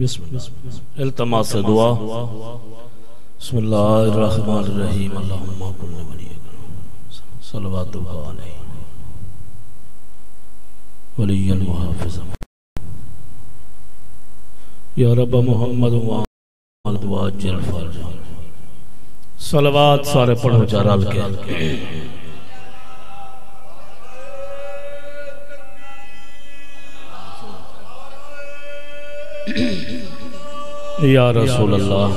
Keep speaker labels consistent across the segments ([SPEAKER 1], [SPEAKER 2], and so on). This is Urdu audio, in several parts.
[SPEAKER 1] بسم اللہ التماس دعا. بسم اللہ الرحمن الرحیم. اللہم کل ولی صلوات اللہ علیہ. ولی المحافظ یا رب محمد وعال دعا جل فرج صلوات سارے پڑھو جارال کے. یا رسول اللہ،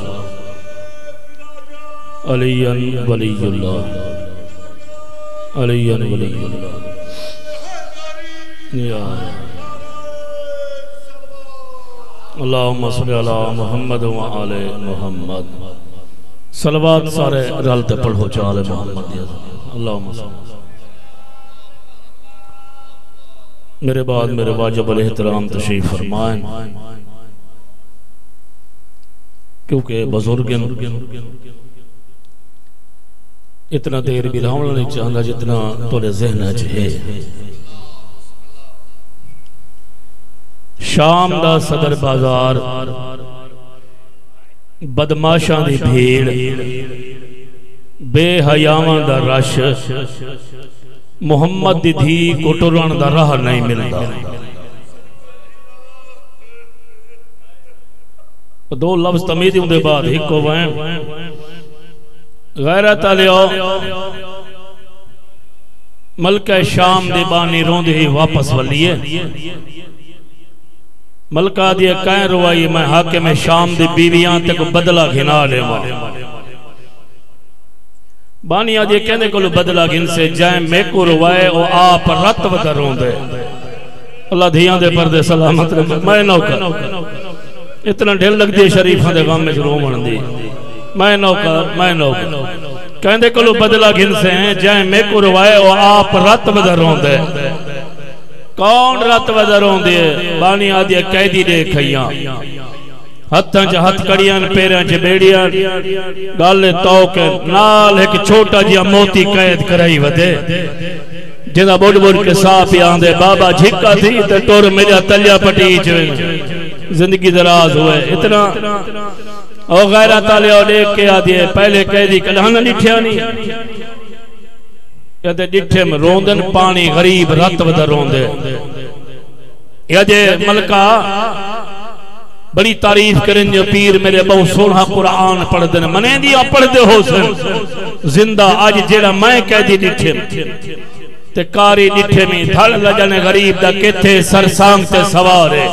[SPEAKER 1] علی ولی اللہ، علی ولی اللہ۔ یا اللہم صلی اللہ محمد و آل محمد۔ صلوات سارے رلتے پڑھو چال محمد اللہم صلی میرے بعد میرے واجب علیہ الاحترام تشریف فرمائیں۔ کیونکہ بزرگ اتنا دیر بھی رہا نہیں چاہتا جتنا تولے ذہن ہے۔ شام دا صدر بازار بدماشاں دی بھیڑ، بے حیاواں دا رش، محمد دی دھی کٹران دا راہ نہیں ملتا دو لفظ تمیدی ہوں دے بعد ہکو وائن غیرت علیو ملکہ شام دی بانی رون دی واپس ولیے ملکہ دی کائن روائی، میں حاکم شام دی بیویاں تک بدلہ گھنا لے ماں بانی آدھی کہنے کو بدلہ گھن سے جائیں، میں کو روائے، او آپ رت ودر رون دے اللہ دھیان دے پردے سلامت رہے میں نوکر۔ اتنا ڈھل لگ دی شریفہ دے غام میں جو رومن دی میں نوکر میں نوکر۔ کہندے کلو بدلا گھن سے ہیں، جائیں میں کو روائے، وہ آپ رت بدر رون دے کون رت بدر رون دے بانی آدھی قیدی دے کھئیاں ہتھاں جا ہتھ کڑیاں، پیراں جا بیڑیاں۔ گالے توکے نال ایک چھوٹا جیا موتی قید کرائی ودے۔ جنہ بڑ بڑ کے ساپی آندے، بابا جھکا تھی تے ٹور میرا تلیا پٹی چوئے زندگی دراز ہوئے، اتنا او غیرت علی اور ایک کے آدھے پہلے کہہ دی کہ لہنہ لٹھیا نہیں۔ کہتے ڈٹھے میں روندن، پانی غریب، رت ودر روندے۔ یا جے ملکہ، بڑی تعریف کریں جو پیر میرے بہو سوڑھا قرآن پڑھ دن منے دیا پڑھ دے ہو سن۔ زندہ آج جیڑا میں کہہ دی ڈٹھے تے کاری ڈٹھے میں دھڑ لجن غریب دا کتے سرسانگ تے سوارے۔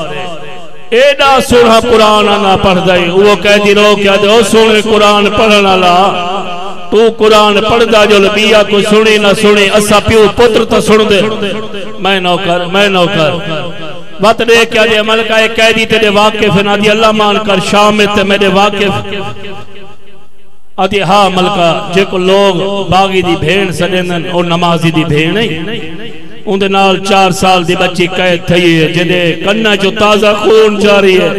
[SPEAKER 1] ایڈا سوڑا قرآن آنا پڑھ دائی۔ وہ کہہ دی رو کیا دے، او سوڑے قرآن پڑھنا لا تو قرآن پڑھ دا جو لبیا کو سنی نہ سنی، اسا پیو پتر تا سن دے۔ میں نوکر میں نوکر وقت دے کیا دے، عمل کا ایک قیدی تیرے واقف نا دی اللہ مان کر شامت میرے واقف۔ آدھی ہاں ملکہ جے کو لوگ باغی دی بھین سجنن اور نمازی دی بھین۔ نہیں ان دے نال چار سال دی بچی قید تھی ہے جدے کنہ جو تازہ خون جاری ہے۔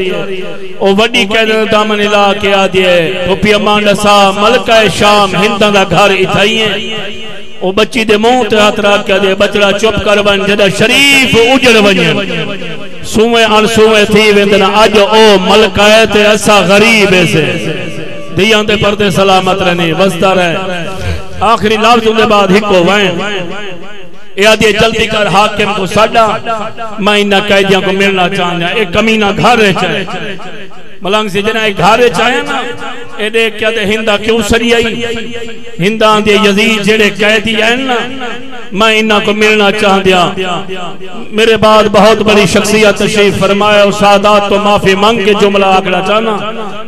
[SPEAKER 1] او وڈی قید دامن علا کے آدھی ہے۔ پھپی امان ڈسا ملکہ شام ہندہ دا گھر اتھائی ہیں۔ او بچی دے موں تے ہاتھ کے دے بچڑا چپ کر بن جدہ شریف اجڑ ونجن سوئے ان سوئے تھی ویندنا آج او ملکہ تے ایسا غریب ایسے دیان دے پردے سلامت رہنی وزدہ رہے۔ آخری لفظ دے بعد ہکو وائن یہ آدھے جلدی کر حاکم کو ساڑا میں انہا قیدیاں کو ملنا چاہنے ہاں۔ ایک کمینہ گھر رہ چاہے۔ ملنگ سے جنہ ایک گھر رہ چاہے نا۔ اے دیکھ کیا دے ہندہ کیوں سری آئی؟ ہندہ آدھے یزید جڑے قیدی ہیں نا، میں انہا کو ملنا چاہ دیا ہاں۔ میرے بعد بہت بڑی شخصیت تشریف فرمایا اور سادات تو معافی مانگ کے جملہ آگڑا چاہنا۔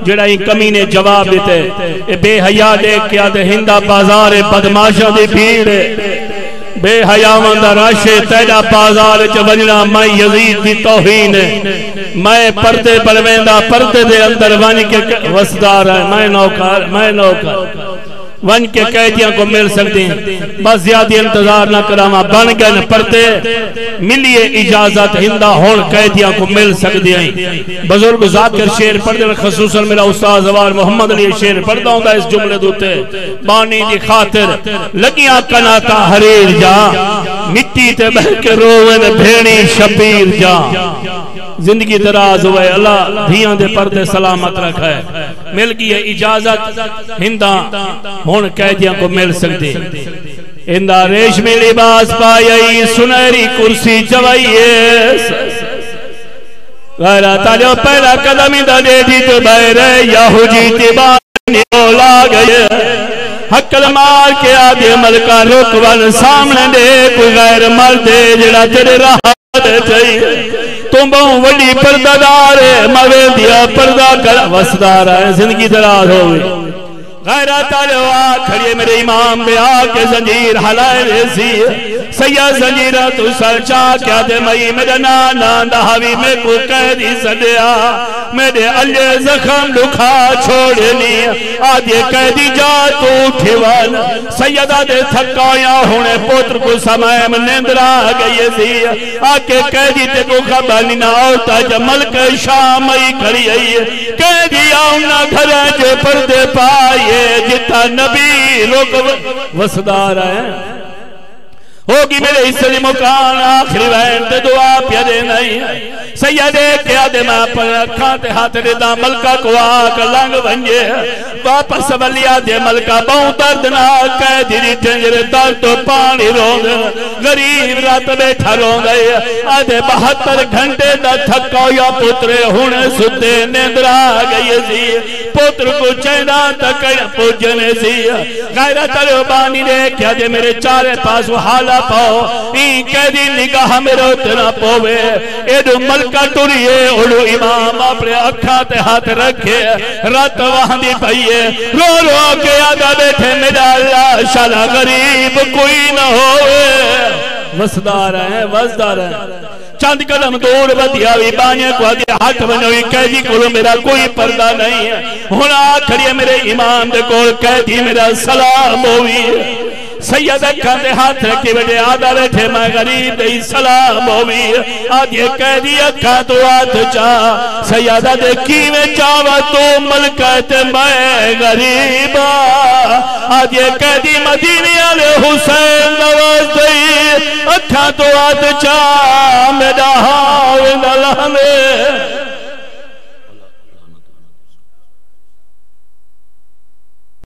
[SPEAKER 1] جڑا ہی کمینے جواب دیتے، اے بے حیاء دیکھ کیا دے ہندہ بازار بدماشا دے بھیڑے بے حیاوان دا راشے تیڑا بازار چونجنا میں یزید دی توہین میں پردے بلوین دا پردے دے اندر وانی کے وسدار ہے۔ میں نوکار میں نوکار۔ ون کے قیدیاں کو مل سکتے ہیں بس زیادی انتظار نہ کراما بن گئے نہ پڑتے ملیے اجازت ہندہ ہون قیدیاں کو مل سکتے ہیں بزرگ ذاکر شیر پڑھ دیں خصوصا میرا استاذ زوار محمد علی شیر پڑھ دوں گا اس جملے دوتے بانی دی خاطر لگیاں کناتا حریر جا، مٹی تے بہ کے روین بھیڑی شبیر جا۔ زندگی دراز ہوئے، اللہ دھیاں دے پردے سلامت رکھا ہے مل گئی ہے اجازت ہندہ ہون قیدیاں کو مل سکتے ہندہ ریشمی لباس پائی، سنہری کرسی جوائیے غیرہ تالیوں پہلا قدم ہندہ دے دی تو بہرے یہو جیتی بانی اولا گئے۔ حق المال کے آگے ملکہ رکوان سامنے دے۔ کوئی غیر مردے جڑا تیرے راہ دے چاہیے تم بہوں وڈی پردہ دار ہے موے دیا پردہ کر وسدار ہے زندگی دراز ہوئے۔ غیرت علوہ کھڑیے میرے امام بے آکے زنجیر حلائے ریسی سیاہ زنجیرہ تو سر چاہ کیا دے مئی، میرے نانا دہاوی میں کو قیدی سدیا میرے علی زخم لکھا چھوڑنی آدھے قیدی جا تو اٹھیوان سیدہ دے تھکایا ہونے پوتر کو سمائم نیندرا گئی سی آکے قیدی تے کو خبرنی نہ ہوتا جب ملک شامئی کھڑی آئی قیدی آؤنا گھر جو پردے پائی۔ پائیے جتا نبی لوگ وسدار ہیں۔ ہوگی میرے حصے لی مکان، آخری وین تے دعا پیا دے نہیں۔ سیدے کیا دے میں پر رکھا تے ہاتھ دے دا ملکہ کو آکا لنگ بنجے واپس بلیا دے ملکہ بہوں دردنا کہہ دیری ٹنجر دل تو پانی رون غریب رات بیٹھا رون گئے آدھے بہتر گھنٹے دا تھکا یا پترے ہونے ستے نیندرا گئی سی۔ پتر کو چینا تکڑ پوجنے سی۔ غیرت الوبانی دے کیا دے جی میرے چارے پاس وہ حالا پاؤ این قیدی نگاہ میرے اتنا پوے۔ ایڈو ملکہ ٹوریے اڑو امام اپنے اکھا تے ہاتھ رکھے۔ رات وہاں دی پائیے رو رو کے آدھا بیٹھے میرا اللہ، شالا غریب کوئی نہ ہوئے۔ وسدار ہیں وسدار ہیں چاند قدم دور بدیا بھی بانیا کو آدھے ہاتھ بنوئی قیدی کو میرا کوئی پردہ نہیں ہے۔ ہونا کھڑیے میرے امام دے کول، قیدی میرا سلام ہوئی ہے۔ سید اکھا دے ہاتھ رکھے بیٹے آدھا بیٹھے، میں غریب دے سلام ہوئی آدھے قیدی اکھا تو آدھ چاہ سیدہ دے کیوے چاہوا تو ملکت میں غریب آدھے قیدی مدینی علیہ حسین نواز دے اکھا تو آدھ چاہ میرا ہاں نلہ میں